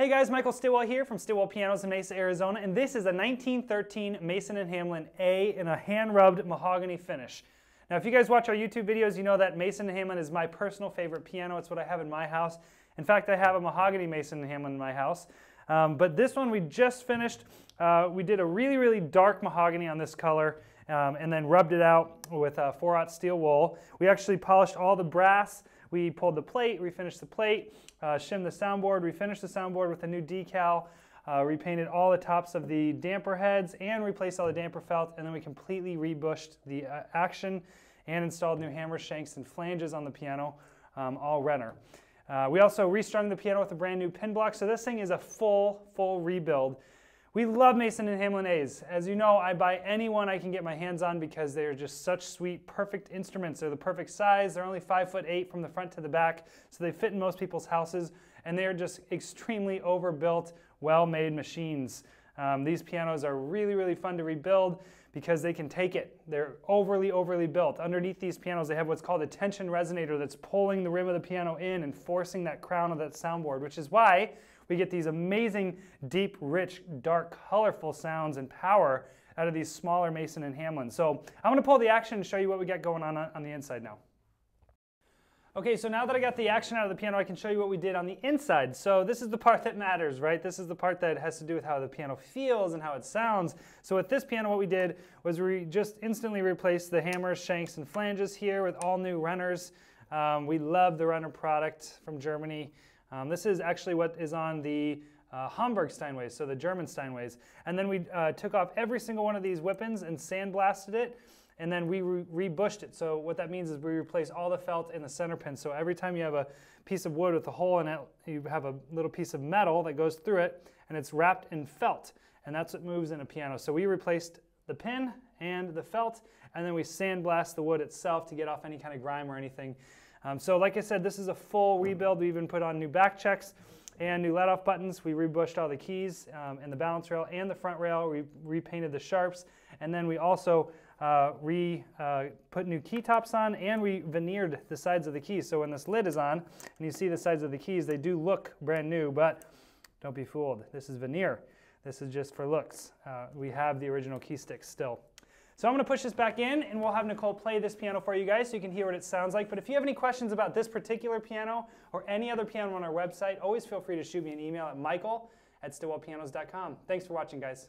Hey guys, Michael Stilwell here from Stilwell Pianos in Mesa, Arizona, and this is a 1913 Mason & Hamlin A in a hand-rubbed mahogany finish. Now if you guys watch our YouTube videos, you know that Mason & Hamlin is my personal favorite piano. It's what I have in my house. In fact, I have a mahogany Mason & Hamlin in my house. Um, but this one we just finished. Uh, we did a really, really dark mahogany on this color um, and then rubbed it out with a 4-aught steel wool. We actually polished all the brass. We pulled the plate, refinished the plate, uh, shimmed the soundboard, refinished the soundboard with a new decal, uh, repainted all the tops of the damper heads and replaced all the damper felt, and then we completely rebushed the uh, action and installed new hammer shanks and flanges on the piano, um, all Renner. Uh, we also restrung the piano with a brand new pin block, so this thing is a full, full rebuild. We love Mason and Hamlin A's. As you know, I buy any one I can get my hands on because they're just such sweet, perfect instruments. They're the perfect size. They're only five foot eight from the front to the back, so they fit in most people's houses, and they're just extremely overbuilt, well-made machines. Um, these pianos are really, really fun to rebuild because they can take it. They're overly, overly built. Underneath these pianos, they have what's called a tension resonator that's pulling the rim of the piano in and forcing that crown of that soundboard, which is why we get these amazing, deep, rich, dark, colorful sounds and power out of these smaller Mason and Hamlin. So I'm gonna pull the action and show you what we got going on on the inside now. Okay, so now that I got the action out of the piano, I can show you what we did on the inside. So this is the part that matters, right? This is the part that has to do with how the piano feels and how it sounds. So with this piano, what we did was we just instantly replaced the hammers, shanks, and flanges here with all new Renners. Um, we love the Renner product from Germany. Um, this is actually what is on the uh, Hamburg Steinways, so the German Steinways. And then we uh, took off every single one of these wippens and sandblasted it, and then we re rebushed it. So what that means is we replace all the felt in the center pin. So every time you have a piece of wood with a hole in it, you have a little piece of metal that goes through it, and it's wrapped in felt, and that's what moves in a piano. So we replaced the pin and the felt, and then we sandblast the wood itself to get off any kind of grime or anything. Um, so like I said, this is a full rebuild. We even put on new back checks and new let-off buttons. We rebushed all the keys um, and the balance rail and the front rail. We repainted the sharps. And then we also uh, re, uh, put new key tops on and we veneered the sides of the keys. So when this lid is on and you see the sides of the keys, they do look brand new, but don't be fooled. This is veneer. This is just for looks. Uh, we have the original key sticks still. So I'm going to push this back in and we'll have Nicole play this piano for you guys so you can hear what it sounds like. But if you have any questions about this particular piano or any other piano on our website, always feel free to shoot me an email at michael at stilwellpianos.com. Thanks for watching, guys.